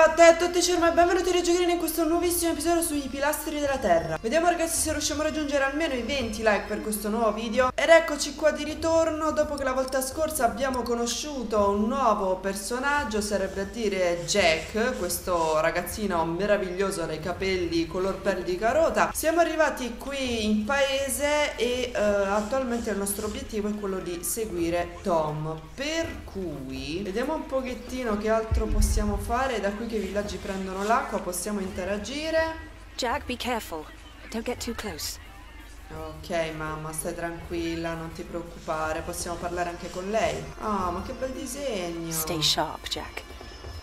what è tutti Cerma e benvenuti Reggiochini in questo nuovissimo episodio sui pilastri della terra. Vediamo ragazzi se riusciamo a raggiungere almeno i 20 like per questo nuovo video. Ed eccoci qua di ritorno dopo che la volta scorsa abbiamo conosciuto un nuovo personaggio Sarebbe a dire Jack, questo ragazzino meraviglioso dai capelli color pelle di carota. Siamo arrivati qui in paese e uh, attualmente il nostro obiettivo è quello di seguire Tom. Per cui vediamo un pochettino che altro possiamo fare. Da qui che i villaggi prendono l'acqua possiamo interagire. Jack, be careful. Don't get too close. Ok mamma, stai tranquilla, non ti preoccupare, possiamo parlare anche con lei. Ah, oh, ma che bel disegno. Stay sharp, Jack.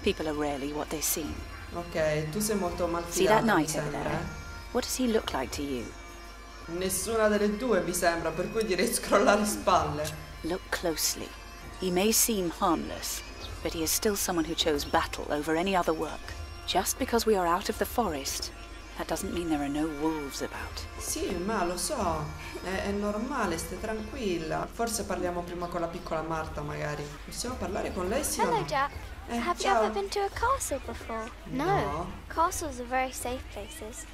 People are rarely what they seem. Ok, tu sei molto malfidato, See that knight over there? What does he look like to you? Nessuna delle due mi sembra, per cui direi scrollare spalle. Look closely. He may seem harmless, but he is still someone who chose battle over any other work. Just because we are out of the forest, that doesn't mean there are no wolves about. Sì, ma lo so, è, è normale, stai tranquilla. Forse parliamo prima con la piccola Marta, magari. Possiamo parlare con lei, sì Hello, Jack. Eh, Have ciao. you ever been to a castle before? No. Castles are very safe places.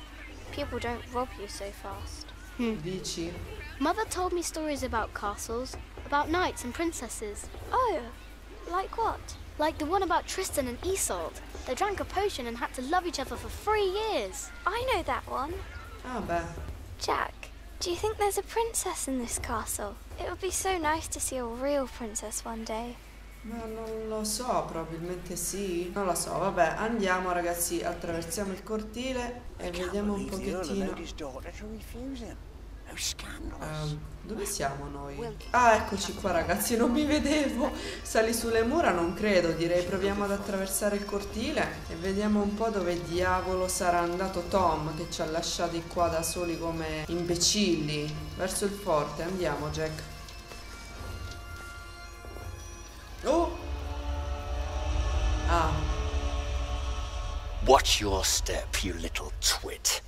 People don't rob you so fast. Dici? Mother told me stories about castles, about knights and princesses. Oh, like what? Like the one about Tristan and Isolde. They drank a potion and had to love each other for three years. I know that one. Ah, beh. Jack, do you think there's a princess in this castle? It would be so nice to see a real princess one day. Ma non lo so, probabilmente sì. Non lo so, vabbè, andiamo ragazzi, attraversiamo il cortile e vediamo un pochettino. Um, dove siamo noi? Ah, eccoci qua ragazzi, non mi vedevo. Sali sulle mura? Non credo, direi proviamo ad attraversare il cortile e vediamo un po' dove diavolo sarà andato Tom che ci ha lasciati qua da soli come imbecilli. Verso il forte, andiamo Jack. Oh! Ah, Watch your step, you little twit.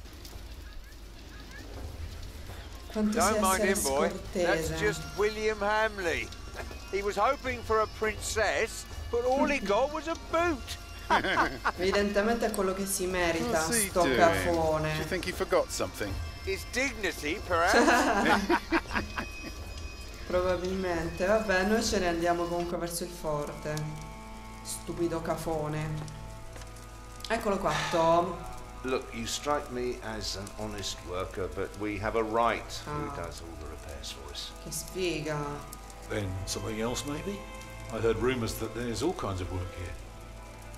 Quanto Don't mind him, boy. That's just William Hamley. He was hoping for a princess, but all he got was a boot. Evidentemente è quello che si merita, sto doing? Do you cafone. think he forgot something? His dignity, perhaps. Probabilmente. Vabbè, noi ce ne andiamo comunque verso il forte. Stupido cafone. Eccolo qua, Tom. Look, you strike me as an honest worker, but we have a right Ah. who does all the repairs for us. Che sfiga. Then something else, maybe? I heard rumours that there's all kinds of work here.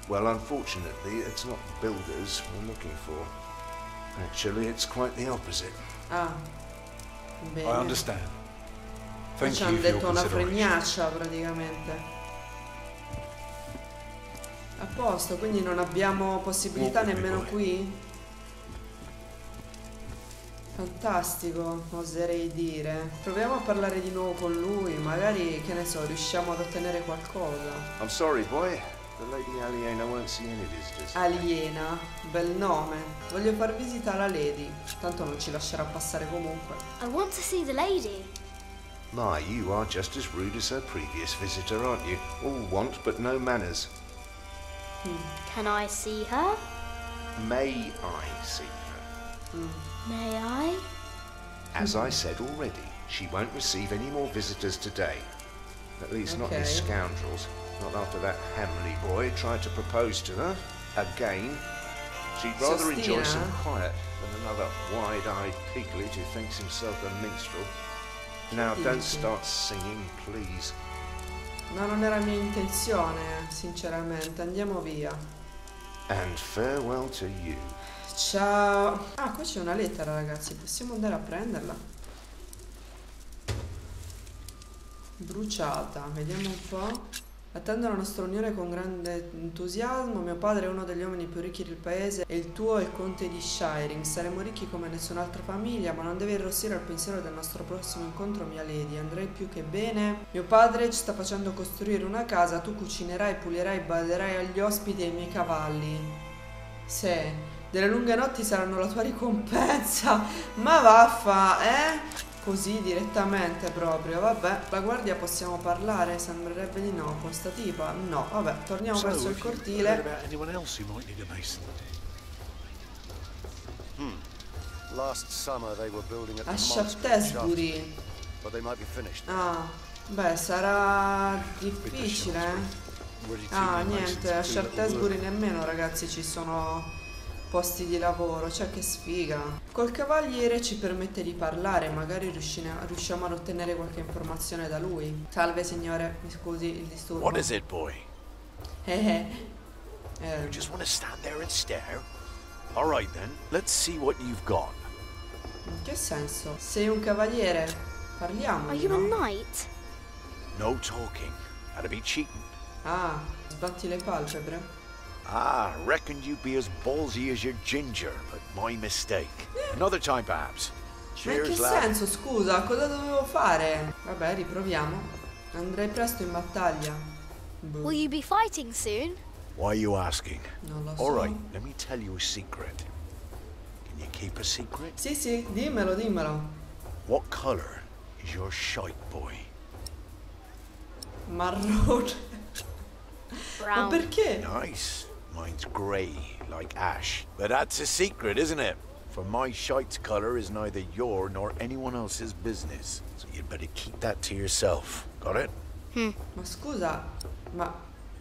Well, unfortunately, it's not builders we're looking for. Actually, it's quite the opposite. Ah. Bene. I understand. Thank ci you hanno for your detto una consideration. fregnaccia praticamente. A posto, quindi non abbiamo possibilità Muoviti, nemmeno qui? Fantastico, oserei dire. Proviamo a parlare di nuovo con lui, magari, che ne so, riusciamo ad ottenere qualcosa. I'm sorry, boy. The Lady Aliena won't see any visitors. Aliena, bel nome. Voglio far visita alla Lady, tanto non ci lascerà passare comunque. I want to see the lady. My, you are just as rude as her previous visitor, aren't you? All want but no manners. Hmm. Can I see her? May I see her? Hmm. May I? As I said already, she won't receive any more visitors today. At least not these scoundrels. Not after that Hamley boy tried to propose to her. Again. She'd rather enjoy some quiet than another wide-eyed piglet who thinks himself a minstrel. Now, don't start singing, please. Ma non era mia intenzione, sinceramente. Andiamo via. And farewell to you. Ciao. Ah, qua c'è una lettera, ragazzi. Possiamo andare a prenderla? Bruciata. Vediamo un po'. Attendo la nostra unione con grande entusiasmo. Mio padre è uno degli uomini più ricchi del paese e il tuo è il conte di Shiring. Saremo ricchi come nessun'altra famiglia, ma non devi arrossire al pensiero del nostro prossimo incontro, mia lady. Andrai più che bene. Mio padre ci sta facendo costruire una casa. Tu cucinerai, pulirai, baderai agli ospiti e ai miei cavalli. Sì. Delle lunghe notti saranno la tua ricompensa. Ma vaffa, eh? Così direttamente proprio. Vabbè, la guardia possiamo parlare? Sembrerebbe di no. Con sta tipa? No, vabbè, torniamo So, verso il cortile. a mason? Last summer they were building at A Shaftesbury. but they might be finished. Ah, beh, sarà difficile. eh? Ah, niente, a Shaftesbury nemmeno ragazzi ci sono posti di lavoro, cioè che sfiga. Col cavaliere ci permette di parlare, magari riusciamo ad ottenere qualche informazione da lui. Salve signore, mi scusi il disturbo. What is it, boy? Eh, eh. You Eh, just want to stand there and stare? All right then, let's see what you've got. in che senso? Sei un cavaliere? Parliamo. Are you a knight? No talking. That'd be cheating. Ah, sbatti le palpebre. Ah, reckoned you'd be as ballsy as your ginger, but my mistake. Another time, perhaps. Cheers, Ma in che Cheers, lad. senso, scusa? Cosa dovevo fare? Vabbè, riproviamo. Andrei presto in battaglia. Boh, Will you be fighting soon? Why are you asking? non lo so. All right, let me tell you a secret. Can you keep a secret? Sì, sì, dimmelo, dimmelo. What color is your shite, boy? Marrone. Ma Brown. perché? Nice. Mine's grey, like ash. But that's a secret, isn't it? For my shite's color is neither your nor anyone else's business. So you'd better keep that to yourself. Got it? Ma scusa, ma...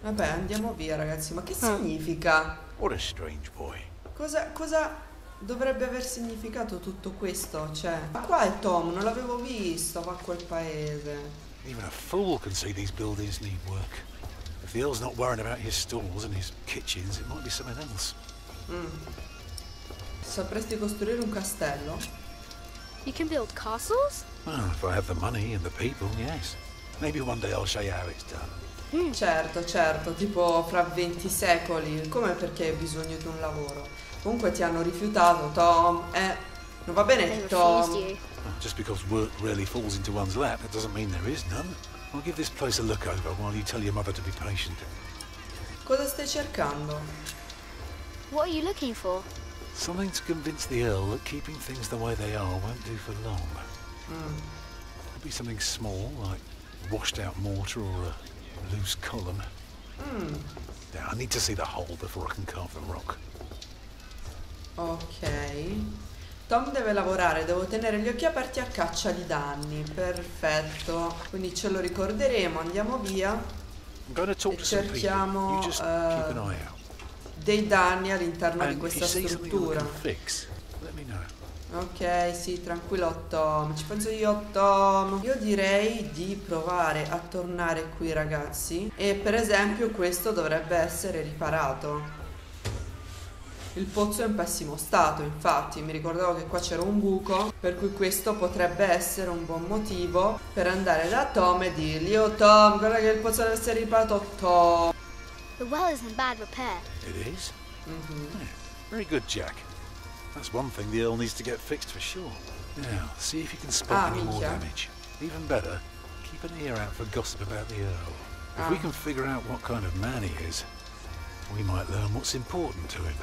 Vabbè, andiamo via ragazzi, ma che significa? What a strange boy. Cosa, cosa dovrebbe aver significato tutto questo? Cioè, ma qua è Tom, non l'avevo visto, va a quel paese. Even a fool can see these buildings need work. The Earl's not worrying about his stalls and his kitchens, it might be something else. Sapresti costruire un castello? You can build castles? Well, if I have the money and the people, yes. Maybe one day I'll show you how it's done. Certo, certo, tipo fra 20 secoli, come perché hai bisogno di un lavoro? Comunque ti hanno rifiutato, Tom, eh, non va bene refused Tom. just because work rarely falls into one's lap, that doesn't mean there is none. I'll give this place a look over while you tell your mother to be patient. Cosa stai cercando? What are you looking for? Something to convince the Earl that keeping things the way they are won't do for long. Hmm. Could be something small, like washed out mortar or a loose column. Hmm. Yeah, I need to see the hole before I can carve the rock. Ok. Tom deve lavorare, devo tenere gli occhi aperti a caccia di danni. Perfetto. Quindi ce lo ricorderemo, andiamo via. E cerchiamo, out. Dei danni all'interno di questa struttura. Ok, sì, tranquillo Tom, ci penso io Tom. Io direi di provare a tornare qui ragazzi e per esempio questo dovrebbe essere riparato. Il pozzo è in pessimo stato, infatti mi ricordavo che qua c'era un buco, per cui questo potrebbe essere un buon motivo per andare da Tom e dirgli Oh Tom, guarda che il pozzo deve essere riparato, Tom. The well is in bad repair. It is? Yeah, very good, Jack. That's one thing the Earl needs to get fixed for sure. Now, see if you can spot Ah, any more minchia. damage. Even better, keep an ear out for gossip about the Earl. If we Ah. can figure out what kind of man he is, we might learn what's important to him.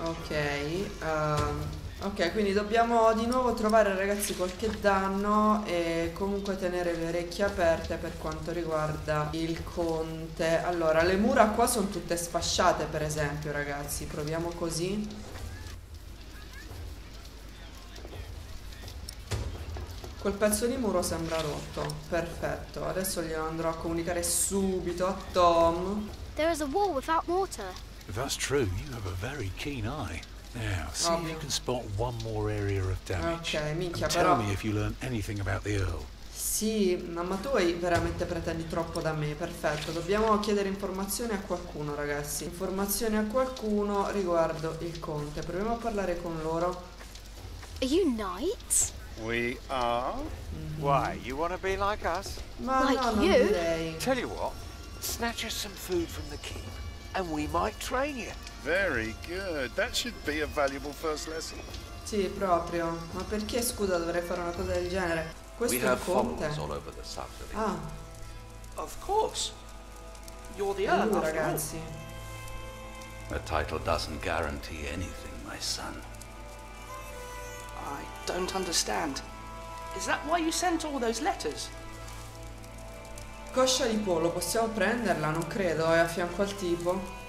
Ok, ehm, ok, quindi dobbiamo di nuovo trovare ragazzi qualche danno e comunque tenere le orecchie aperte per quanto riguarda il conte. Allora, le mura qua sono tutte sfasciate per esempio ragazzi, proviamo così. Quel pezzo di muro sembra rotto, perfetto, adesso glielo andrò a comunicare subito a Tom. There is a wall without mortar. If that's true, you have a very keen eye. Now, see if Ovvio. you can spot one more area of damage. Ok, minchia, and tell però- me if you learn anything about the Earl. Sì, ma tu hai veramente pretendi troppo da me, perfetto. Dobbiamo chiedere informazioni a qualcuno, ragazzi. Informazioni a qualcuno riguardo il conte. Proviamo a parlare con loro. Are you knights? We are? Why, you want to be like us? Ma Like no, non you? direi. Tell you what, snatch us some food from the keep, and we might train you. Very good. That should be a valuable first lesson. Sì, proprio. Ma perché, scusa, dovrei fare una cosa del genere? Questo We è il have conte. all over the South. Ah, Of course. You're the è Earl, lui, after all. ragazzi. A title doesn't guarantee anything, my son. I don't understand. Is that why you sent all those letters? Coscia di pollo, possiamo prenderla? Non credo, è a fianco al tipo.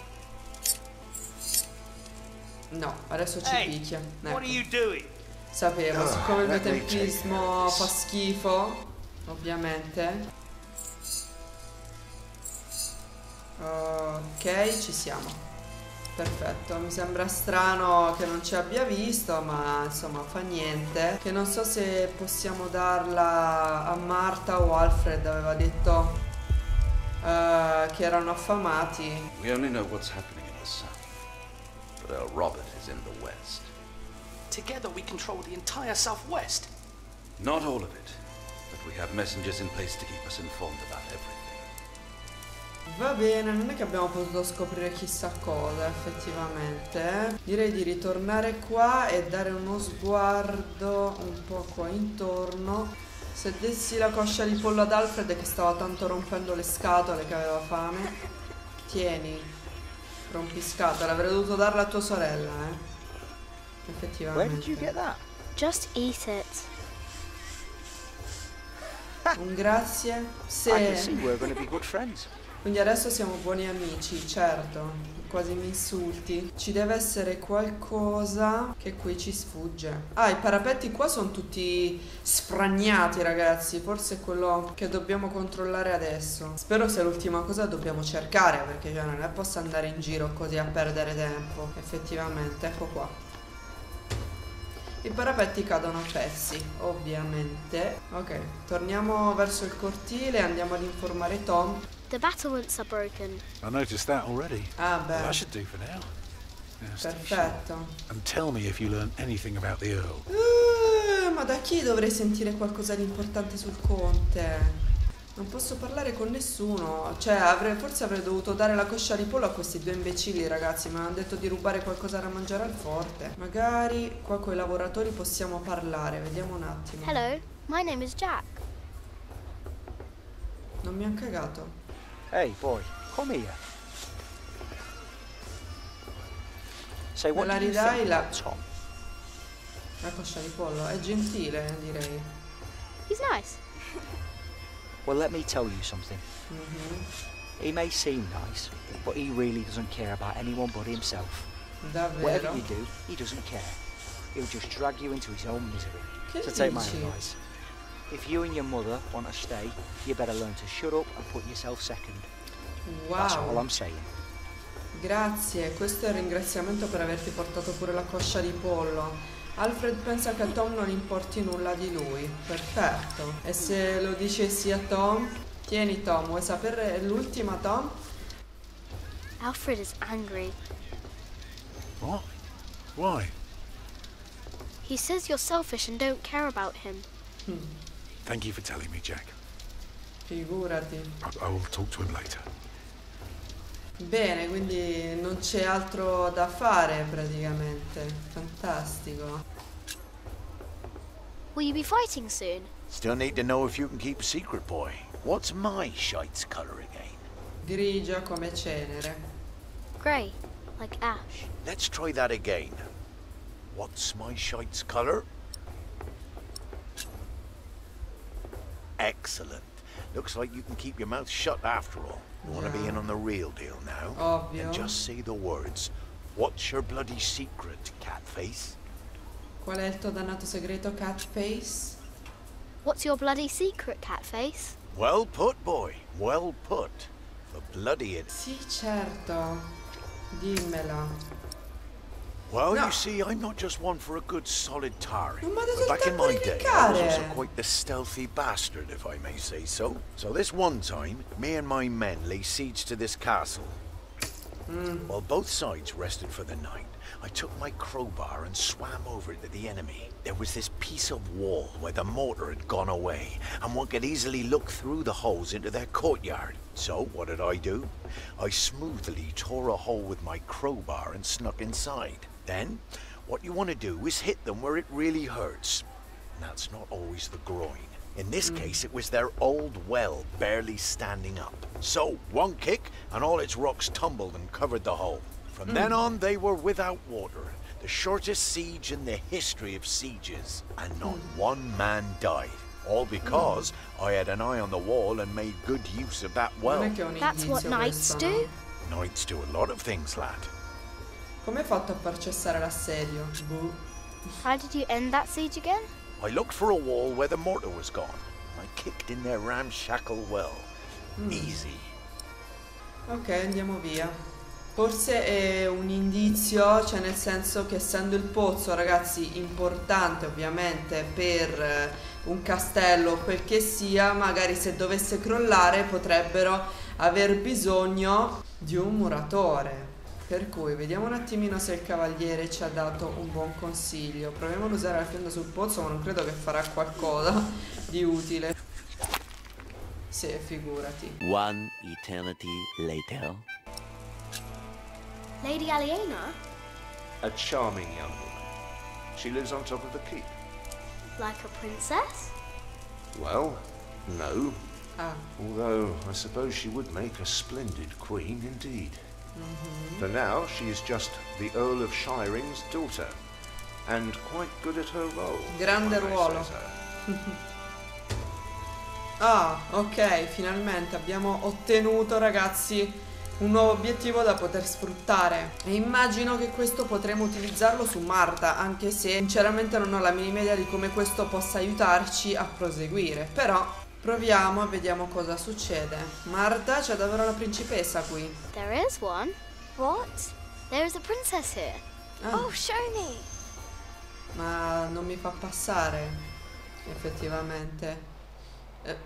No, adesso ci Hey, picchia. what are Ecco. you doing? Sapevo, Ah, siccome il mio tempismo fa schifo, ovviamente. Ok, ci siamo. Perfetto, mi sembra strano che non ci abbia visto, ma insomma fa niente. Che non so se possiamo darla a Marta o Alfred, aveva detto eh, che erano affamati. We only know what's happening in the south. But Earl Robert is in the west. Together we control the entire southwest. Not all of it, but we have messengers in place to keep us informed about everything. Va bene, non è che abbiamo potuto scoprire chissà cosa effettivamente. Direi di ritornare qua e dare uno sguardo un po' qua intorno. Se dessi la coscia di pollo ad Alfred che stava tanto rompendo le scatole che aveva fame. Tieni, rompiscatole, avrei dovuto darla a tua sorella, eh. Effettivamente. Where did you get that? Just eat it. Un grazie. I can see Se... we're going to be good friends. Quindi adesso siamo buoni amici, certo. Quasi mi insulti. Ci deve essere qualcosa che qui ci sfugge. Ah, i parapetti qua sono tutti sfragnati, ragazzi. Forse è quello che dobbiamo controllare adesso. Spero sia l'ultima cosa dobbiamo cercare, perché cioè, non è posso andare in giro così a perdere tempo. Effettivamente, ecco qua. I parapetti cadono a pezzi, ovviamente. Ok, torniamo verso il cortile andiamo ad informare Tom. The battlements are broken. I noticed that already. Ah, Well, beh. that should do for now. Perfetto. And tell me if you learn anything about the Earl. Eh, ma da chi dovrei sentire qualcosa di importante sul conte? Non posso parlare con nessuno. Cioè, avrei- forse avrei dovuto dare la coscia di pollo a questi due imbecilli, ragazzi. Mi hanno detto di rubare qualcosa da mangiare al forte. Magari qua con i lavoratori possiamo parlare. Vediamo un attimo. Hello, my name is Jack. Non mi han cagato. Hey, boy, come here. Say, Me what la do you ridai think la- about Tom? La coscia di pollo. È gentile, direi. He's nice. Well, let me tell you something. Mhm. He may seem nice, but he really doesn't care about anyone but himself. Davvero? Whatever you do, he doesn't care. He'll just drag you into his own misery. Che so take my advice. If you and your mother want to stay, you better learn to shut up and put yourself second. That's all Wow. I'm saying. Grazie, questo è il ringraziamento per averti portato pure la coscia di pollo. Alfred pensa che a Tom non importi nulla di lui. Perfetto. E se lo dicessi a Tom? Tieni Tom, vuoi sapere l'ultima Tom? Alfred is angry. What? Why? He says you're selfish and don't care about him. Thank you for telling me, Jack. Figurati. I, I will talk to him later. Bene, quindi non c'è altro da fare praticamente. Fantastico. Will you be fighting soon? Still need to know if you can keep a secret, boy. What's my shite's color again? Grigia come cenere. Grey, like ash. Let's try that again. What's my shite's color? Excellent. Looks like you can keep your mouth shut after all. You want to be in on the real deal now? Ovvio. And just say the words. What's your bloody secret, catface? Qual è il tuo dannato segreto, Catface? What's your bloody secret, Catface? Well put, boy. Well put. For bloody it. Sì, certo. Dimmela. Well, No. you see, I'm not just one for a good solid tarring. Non mi ha dato il Back in my day, I was also quite the stealthy bastard, if I may say so. So this one time, me and my men lay siege to this castle. While both sides rested for the night, I took my crowbar and swam over to the enemy. There was this piece of wall where the mortar had gone away, and one could easily look through the holes into their courtyard. So, what did I do? I smoothly tore a hole with my crowbar and snuck inside. Then, what you want to do is hit them where it really hurts. And that's not always the groin. In this hmm. case, it was their old well barely standing up. So, one kick, and all its rocks tumbled and covered the hole. From hmm. then on, they were without water. The shortest siege in the history of sieges, and not hmm. one man died. All because I had an eye on the wall and made good use of that well. Non è che è un That's what knights do? Knights do a lot of things, lad. Come hai fatto a far cessare l'assedio? Boh. How did you end that siege again? I looked for a wall where the mortar was gone. I kicked in their ramshackle well. Easy. Ok, andiamo via. Forse è un indizio, cioè nel senso che essendo il pozzo, ragazzi, importante ovviamente per eh, un castello o quel che sia, magari se dovesse crollare potrebbero aver bisogno di un muratore. Per cui vediamo un attimino se il cavaliere ci ha dato un buon consiglio. Proviamo ad usare la fionda sul pozzo, ma non credo che farà qualcosa di utile. Sì, figurati. One eternity later. Lady Aliena? A charming young woman. She lives on top of the keep. Like a princess? Well, no. Ah. Although I suppose she would make a splendid queen indeed. Mhm. For now, she is just the Earl of Shiring's daughter, and quite good at her role. Grande ruolo. Ah, ok, finalmente abbiamo ottenuto, ragazzi, un nuovo obiettivo da poter sfruttare. E immagino che questo potremo utilizzarlo su Marta, anche se sinceramente non ho la minima idea di come questo possa aiutarci a proseguire. Però proviamo e vediamo cosa succede. Marta, c'è davvero la principessa qui. There is one. What? There is a princess here. Ah. Oh, show me. Ma non mi fa passare, effettivamente. Eh.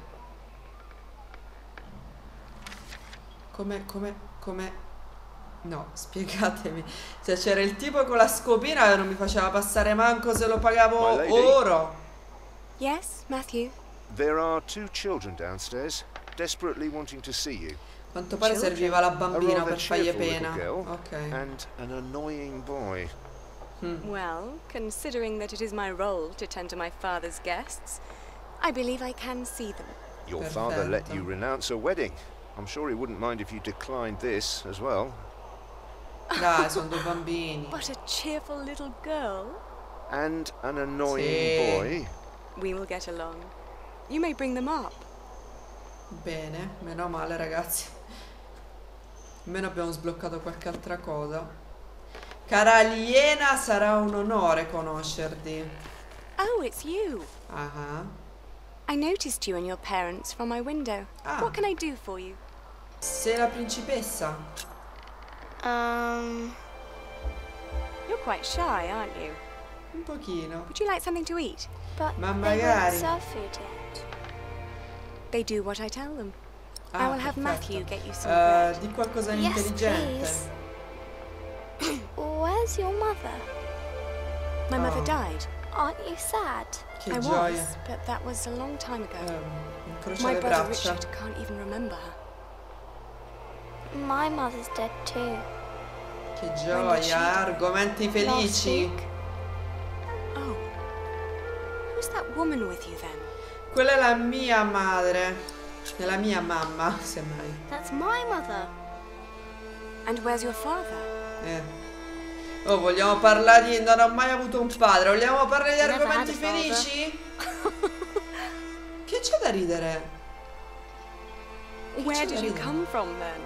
Come, come, come... No, spiegatemi. Se c'era il tipo con la scopina non mi faceva passare manco se lo pagavo oro. Yes, Matthew. There are two children downstairs, desperately wanting to see you. Quanto pare serviva la bambina per fargli pena. Ok. and an annoying boy. Hmm. Well, considering that it is my role to tend to my father's guests, I believe I can see them. Your father let you renounce a wedding. I'm sure he wouldn't mind if you declined this as well. Dai, sono due bambini. What a cheerful little girl. And an annoying Sì. boy. We will get along. You may bring them up. Bene, meno male ragazzi. Almeno abbiamo sbloccato qualche altra cosa. Cara aliena, sarà un onore conoscerti. Oh, it's you. Ah, I noticed you and your parents from my window. Ah. What can I do for you? sei la principessa. Um, You're quite shy, aren't you? Un pochino. Would you like something to eat? but Ma they magari. They do what I tell them. I Ah, will have. Matthew get you some Eh, bread. di qualcosa di Yes, intelligente. please. Where's your mother? My mother Oh. died. Aren't you sad? Che I gioia. was, but that was a long time ago. Incrocia my brother braccia. Richard can't even remember her. My mother's dead too. Che When did she gioia, argomenti felici. Oh. Who's that woman with you then? Quella è la mia madre. È la mia mamma, semmai. That's my mother. And where's your father? Eh. Oh, vogliamo parlare di... Non ho mai avuto un padre. Vogliamo parlare di argomenti felici? che c'è da ridere? Where c'è did da you ridere? come from then?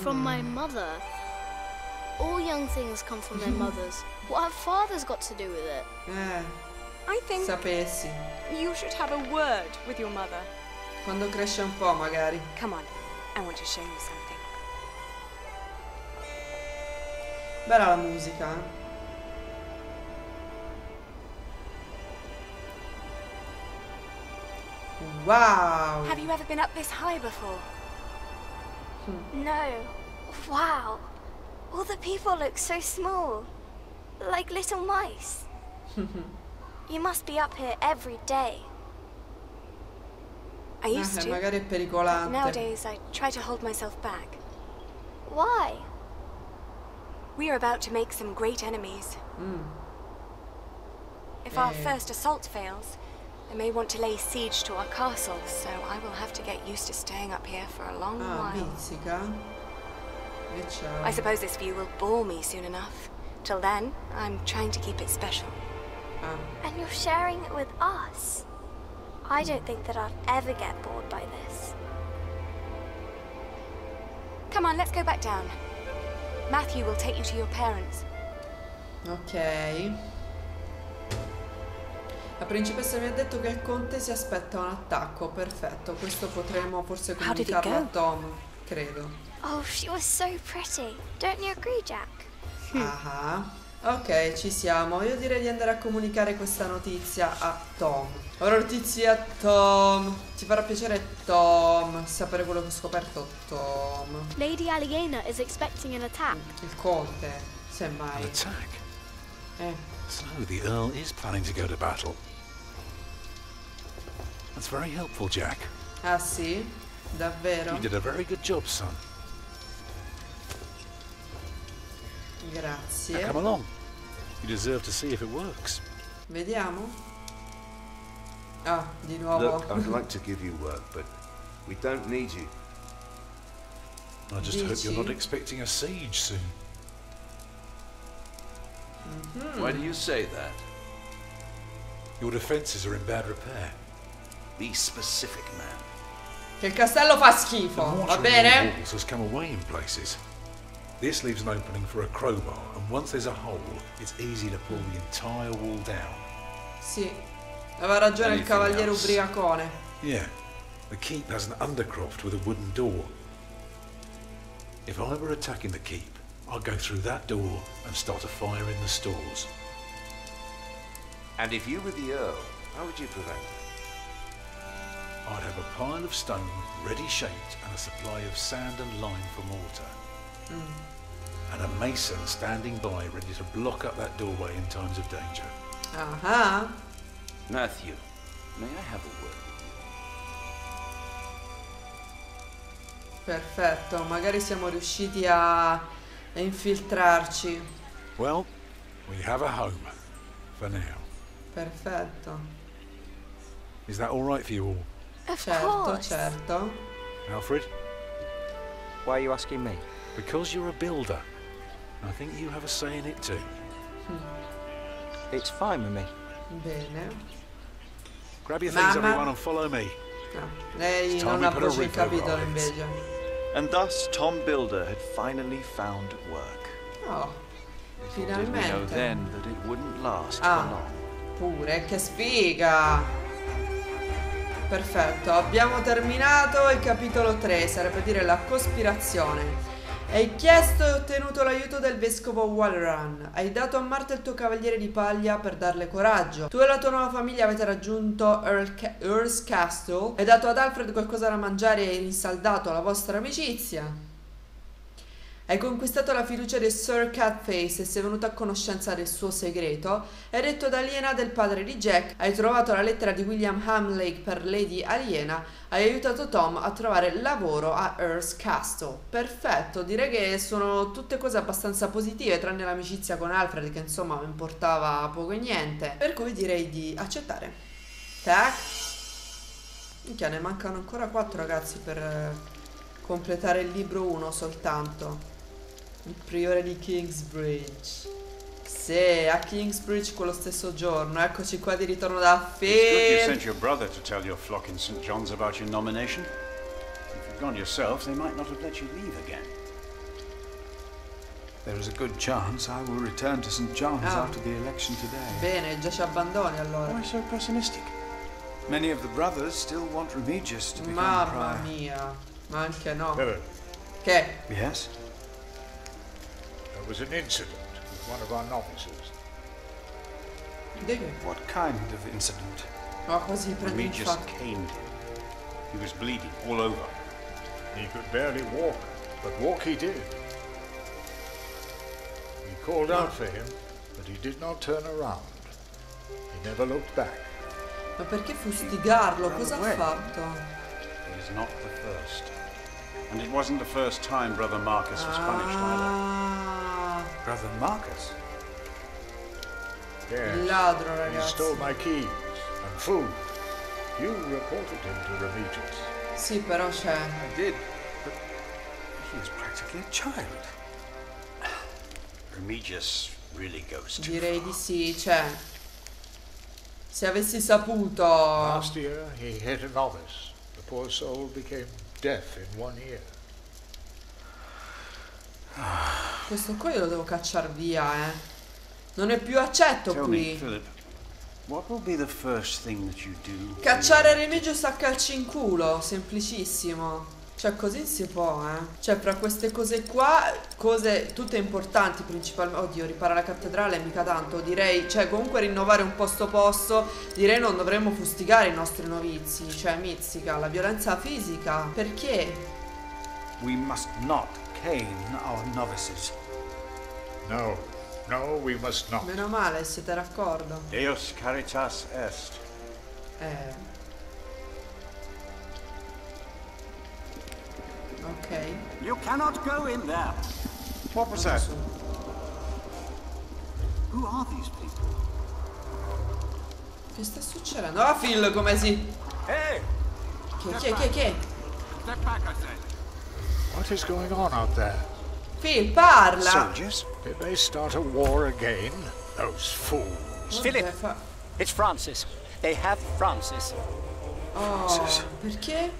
From my mother. All young things come from their mothers. What have fathers got to do with it? Eh, I think sapessi. you should have a word with your mother. Quando cresce un po', magari. Come on, I want to show you something. Bella la musica. eh. Wow. Have you ever been up this high before? No. Wow. All the people look so small. Like little mice. you must be up here every day. I used Eh, to. magari è pericolante. Nowadays, I try to hold myself back. Why? We are about to make some great enemies. Mm. If our first assault fails, they may want to lay siege to our castle, so I will have to get used to staying up here for a long Ah, while. pizzica. I suppose this view will bore me soon enough. Till then, I'm trying to keep it special. And you're sharing it with us. I don't think that I'd ever get bored by this. Come on, let's go back down. Matthew will take you to your parents. Ok. La principessa mi ha detto che il conte si aspetta un attacco. Perfetto, questo potremo forse comunicarlo a? Tom, credo. Oh, she was so pretty. Don't you agree, Jack? Ah. Ok, ci siamo. Io direi di andare a comunicare questa notizia a Tom. Ora notizia a Tom. Ti farà piacere Tom sapere quello che ho scoperto Tom. Lady Aliena is expecting an attack. Il conte, semmai. An attack? Eh. So the Earl is planning to go to battle. That's very helpful, Jack. Ah sì? Davvero? You did a very good job, son. Grazie. come along. You deserve to see if it works. Vediamo. Ah, di nuovo. Look, I'd like to give you work, but we don't need you. I just hope you're not expecting a siege soon. Why do you say that? Your defences are in bad repair. Be specific, man. Che il castello fa The schifo, va mortar in bene? your walls has come away in places. This leaves an opening for a crowbar, and once there's a hole, it's easy to pull the entire wall down. Sì. Aveva ragione il cavaliere else? ubriacone. Yeah, the keep has an undercroft with a wooden door. If I were attacking the keep, I'd go through that door and start a fire in the stalls. And if you were the Earl, how would you prevent it? I'd have a pile of stone ready shaped and a supply of sand and lime for mortar. Mm. And a mason standing by ready to block up that doorway in times of danger. Ah, Matthew, may I have a word with perfetto. Magari siamo riusciti a, a infiltrarci. Well, we have a home. For now. Perfetto. Is that all right for you all? Of Certo, course. certo. Alfred? Why are you asking me? Because you're a builder. I think you have a say in it too. It's fine with me. Bene. Grab your things, Mamma. everyone, and follow me. No, lei It's time non we ha our heads. invece. And thus Tom Builder had finally found work. Oh, Did we know finalmente. then that it wouldn't last Ah. for long? Pure, che sfiga! Perfetto, abbiamo terminato il capitolo 3, sarebbe dire la cospirazione. Hai chiesto e ottenuto l'aiuto del vescovo Walleran. Hai dato a Marta il tuo cavaliere di paglia per darle coraggio. Tu e la tua nuova famiglia avete raggiunto Earl Earl's Castle. Hai dato ad Alfred qualcosa da mangiare e hai rinsaldato la vostra amicizia. Hai conquistato la fiducia di Sir Catface e sei venuto a conoscenza del suo segreto. Hai detto ad Aliena del padre di Jack. Hai trovato la lettera di William Hamlake per Lady Aliena. Hai aiutato Tom a trovare lavoro a Earth's Castle. Perfetto, direi che sono tutte cose abbastanza positive, tranne l'amicizia con Alfred, che insomma mi importava poco e niente. Per cui direi di accettare. Tac. Minchia, ne mancano ancora quattro ragazzi per eh, completare il libro 1 soltanto. Il priore di Kingsbridge. Sì, a Kingsbridge quello stesso giorno. Eccoci qua di ritorno da It's good you Phil. sent your brother to tell your flock in St. John's about your nomination. If you'd gone yourself, they might not have let you leave again. There is a good chance I will return to St. John's Ah. after the election today. Bene, già ci abbandoni allora. Why so pessimistic? Many of the brothers still want Remigius to become Mamma prior. mia. Ma anche no. Che? Yes? There was an incident with one of our novices. Di? What kind of incident? Ma così prendi un Remigius fatto. caned him. He was bleeding all over. He could barely walk, but walk he did. We called out for him, but he did not turn around. He never looked back. Ma perché fustigarlo? Cosa ha away. fatto? He is not the first. And it wasn't the first time Brother Marcus was punished either. Ah. Brother Marcus? Yes. il ladro He stole my keys and food. You reported him to Remigius. Sì, però c'è. I did, but he is practically a child. Remigius really goes too Direi far. di sì, cioè. Se avessi saputo. Last year he hit a novice. The poor soul became deaf in one ear. Questo qua io lo devo cacciare via, eh. Non è più accetto Tell me, qui. Philip, what will be the first thing that you do? Cacciare Remigius a calci in culo, semplicissimo. Cioè così si può, eh. Cioè fra queste cose qua, cose tutte importanti principalmente. Oddio, ripara la cattedrale, mica tanto. Direi, cioè comunque rinnovare un posto posto. Direi non dovremmo fustigare i nostri novizi. Cioè mizzica, la violenza fisica. Perché? We must not cane our novices. No, no, we must not. Meno male, siete d'accordo. Deus caritas est. Eh. Ok. You cannot go in there. What was that? Who are these people? Che sta succedendo? Ah, Phil, come si... Hey! Che, che, che, che? Step back, I say. What is going on out there? Phil, parla! Soldiers? Did they start a war again? Those fools. Philip, it's Francis. They have Francis. Oh, perché?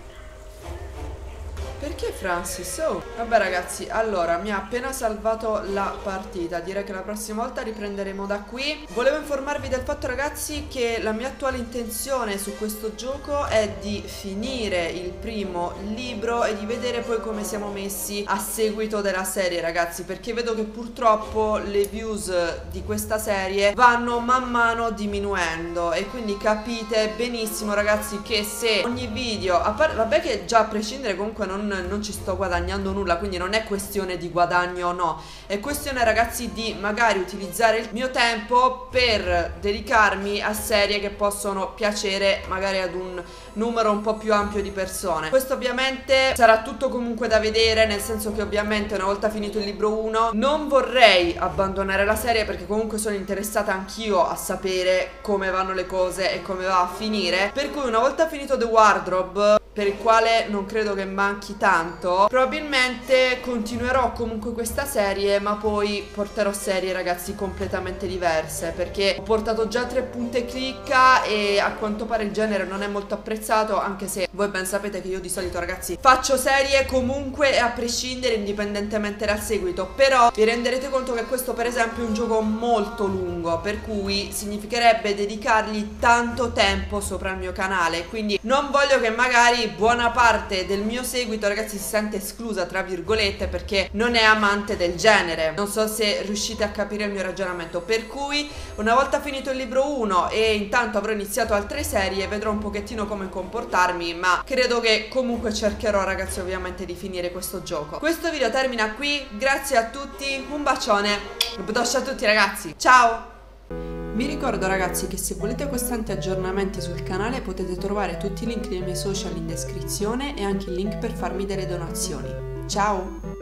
Perché Francis? Oh. Vabbè ragazzi, allora mi ha appena salvato la partita Direi che la prossima volta riprenderemo da qui Volevo informarvi del fatto ragazzi che la mia attuale intenzione su questo gioco è di finire il primo libro E di vedere poi come siamo messi a seguito della serie ragazzi Perché vedo che purtroppo le views di questa serie vanno man mano diminuendo E quindi capite benissimo ragazzi che se ogni video a Vabbè che già a prescindere comunque non, non ci sto guadagnando nulla Quindi non è questione di guadagno o no. È questione ragazzi di magari utilizzare il mio tempo per dedicarmi a serie che possono piacere magari ad un numero un po' più ampio di persone. Questo ovviamente sarà tutto comunque da vedere Nel senso che ovviamente una volta finito il libro 1 Non vorrei abbandonare la serie perché comunque sono interessata anch'io a sapere come vanno le cose e come va a finire. Per cui una volta finito The Wardrobe per il quale non credo che manchi tanto. Probabilmente continuerò comunque questa serie ma poi porterò serie ragazzi completamente diverse perché ho portato già tre punte clicca e a quanto pare il genere non è molto apprezzato anche se voi ben sapete che io di solito ragazzi faccio serie comunque a prescindere indipendentemente dal seguito. Però vi renderete conto che questo per esempio è un gioco molto lungo per cui significherebbe dedicargli tanto tempo sopra il mio canale. Quindi non voglio che magari buona parte del mio seguito ragazzi si sente esclusa tra virgolette perché non è amante del genere. Non so se riuscite a capire il mio ragionamento. Per cui una volta finito il libro 1 e intanto avrò iniziato altre serie vedrò un pochettino come comportarmi ma credo che comunque cercherò ragazzi ovviamente di finire questo gioco. Questo video termina qui. Grazie a tutti. Un bacione. Un a tutti ragazzi. Ciao vi ricordo ragazzi che se volete costanti aggiornamenti sul canale potete trovare tutti i link dei miei social in descrizione e anche il link per farmi delle donazioni. Ciao!